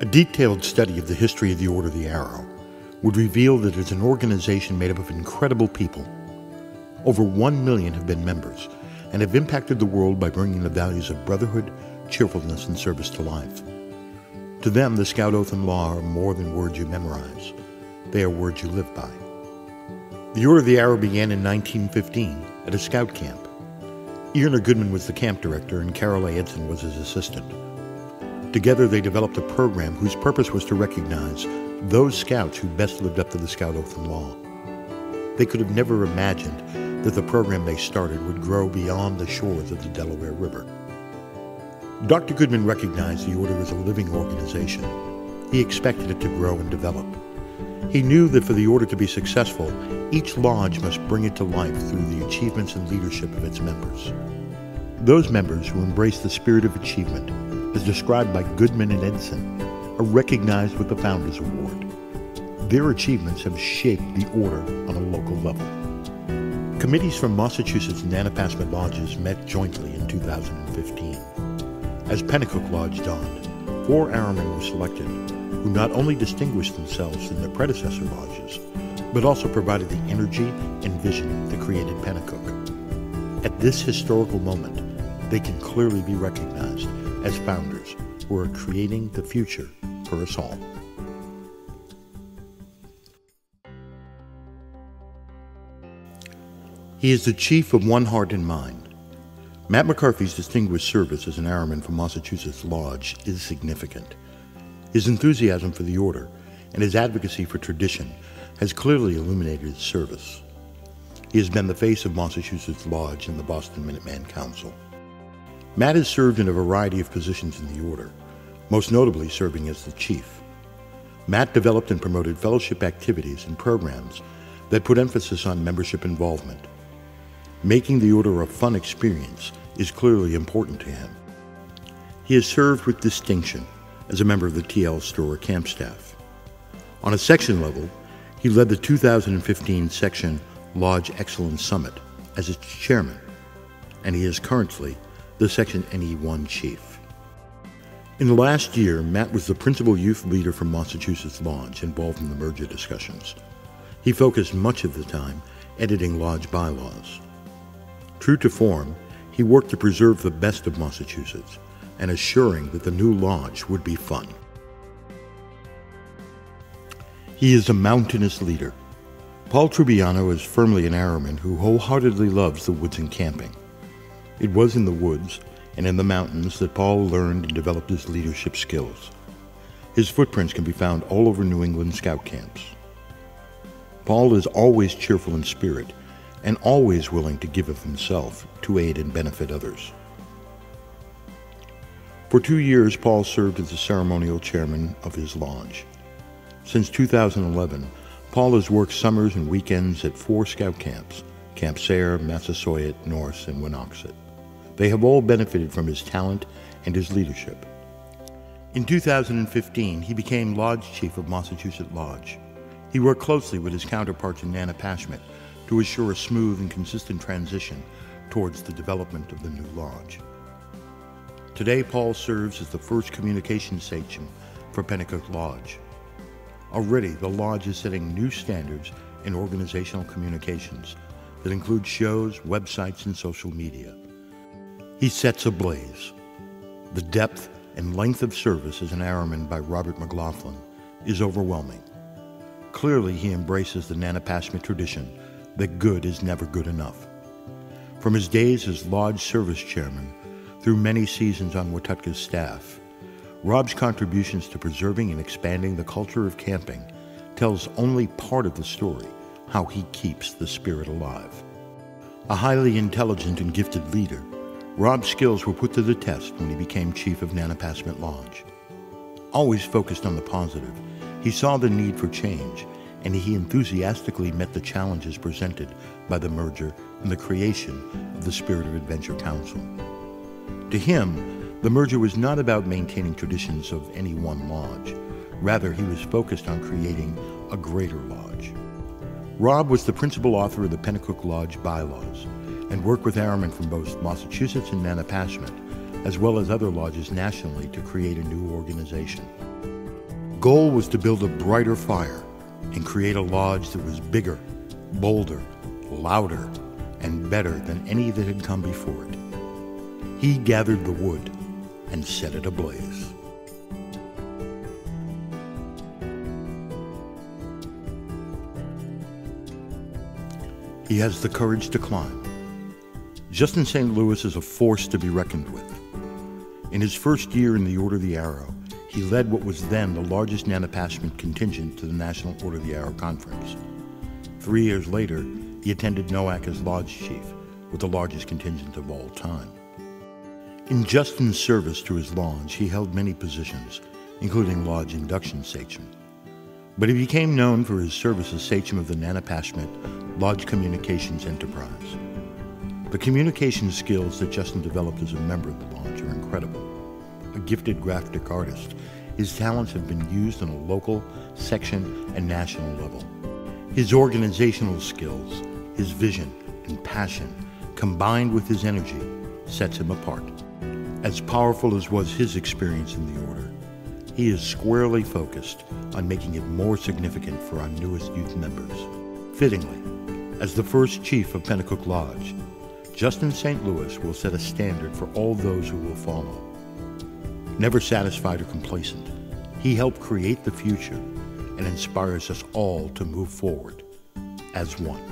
A detailed study of the history of the Order of the Arrow would reveal that it is an organization made up of incredible people. Over one million have been members and have impacted the world by bringing the values of brotherhood, cheerfulness, and service to life. To them, the Scout Oath and Law are more than words you memorize. They are words you live by. The Order of the Arrow began in 1915 at a scout camp. Urner Goodman was the camp director and Carroll A. Edson was his assistant. Together, they developed a program whose purpose was to recognize those scouts who best lived up to the Scout Oath and Law. They could have never imagined that the program they started would grow beyond the shores of the Delaware River. Dr. Goodman recognized the Order as a living organization. He expected it to grow and develop. He knew that for the Order to be successful, each lodge must bring it to life through the achievements and leadership of its members. Those members who embrace the spirit of achievement, as described by Goodman and Edson, are recognized with the Founders Award. Their achievements have shaped the Order on a local level. Committees from Massachusetts and lodges met jointly in 2015. As Pennacook Lodge dawned, four Arrowmen were selected who not only distinguished themselves in their predecessor lodges, but also provided the energy and vision that created Pennacook. At this historical moment, they can clearly be recognized as founders who are creating the future for us all. He is the chief of One Heart and Mind. Matt McCarthy's distinguished service as an Arrowman from Massachusetts Lodge is significant. His enthusiasm for the Order and his advocacy for tradition has clearly illuminated his service. He has been the face of Massachusetts Lodge and the Boston Minuteman Council. Matt has served in a variety of positions in the Order, most notably serving as the chief. Matt developed and promoted fellowship activities and programs that put emphasis on membership involvement Making the order a fun experience is clearly important to him. He has served with distinction as a member of the T.L. Storer camp staff. On a section level, he led the 2015 Section Lodge Excellence Summit as its chairman, and he is currently the Section NE1 chief. In the last year, Matt was the principal youth leader from Massachusetts Lodge involved in the merger discussions. He focused much of the time editing lodge bylaws. True to form, he worked to preserve the best of Massachusetts and assuring that the new lodge would be fun. He is a mountainous leader. Paul Trubiano is firmly an Arrowman who wholeheartedly loves the woods and camping. It was in the woods and in the mountains that Paul learned and developed his leadership skills. His footprints can be found all over New England scout camps. Paul is always cheerful in spirit and always willing to give of himself to aid and benefit others. For two years, Paul served as the ceremonial chairman of his lodge. Since 2011, Paul has worked summers and weekends at four scout camps Camp Sayre, Massasoit, Norse, and Winoxet. They have all benefited from his talent and his leadership. In 2015, he became Lodge Chief of Massachusetts Lodge. He worked closely with his counterparts in Nanepashemet to assure a smooth and consistent transition towards the development of the new lodge. Today, Paul serves as the first communications station for Pennacook Lodge. Already, the lodge is setting new standards in organizational communications that include shows, websites, and social media. He sets ablaze. The depth and length of service as an Arrowman by Robert McLaughlin is overwhelming. Clearly, he embraces the Nanepashemet tradition that good is never good enough. From his days as Lodge Service Chairman through many seasons on Wah-tut-ca's staff, Rob's contributions to preserving and expanding the culture of camping tells only part of the story how he keeps the spirit alive. A highly intelligent and gifted leader, Rob's skills were put to the test when he became chief of Nanepashemet Lodge. Always focused on the positive, he saw the need for change and he enthusiastically met the challenges presented by the merger and the creation of the Spirit of Adventure Council. To him, the merger was not about maintaining traditions of any one lodge. Rather, he was focused on creating a greater lodge. Rob was the principal author of the Pennacook Lodge bylaws and work with Arrowmen from both Massachusetts and Nanepashemet, as well as other lodges nationally to create a new organization. goal was to build a brighter fire and create a lodge that was bigger, bolder, louder, and better than any that had come before it. He gathered the wood and set it ablaze. He has the courage to climb. Justin St. Louis is a force to be reckoned with. In his first year in the Order of the Arrow, he led what was then the largest Nanepashemet contingent to the National Order of the Arrow Conference. Three years later, he attended NOAC as Lodge Chief, with the largest contingent of all time. In Justin's service to his lodge, he held many positions, including Lodge Induction Sachem. But he became known for his service as Sachem of the Nanepashemet Lodge Communications Enterprise. The communication skills that Justin developed as a member of the lodge are incredible. A gifted graphic artist, his talents have been used on a local, section, and national level. His organizational skills, his vision, and passion, combined with his energy, sets him apart. As powerful as was his experience in the Order, he is squarely focused on making it more significant for our newest youth members. Fittingly, as the first chief of Pennacook Lodge, Justin St. Louis will set a standard for all those who will follow. Never satisfied or complacent, he helped create the future and inspires us all to move forward as one.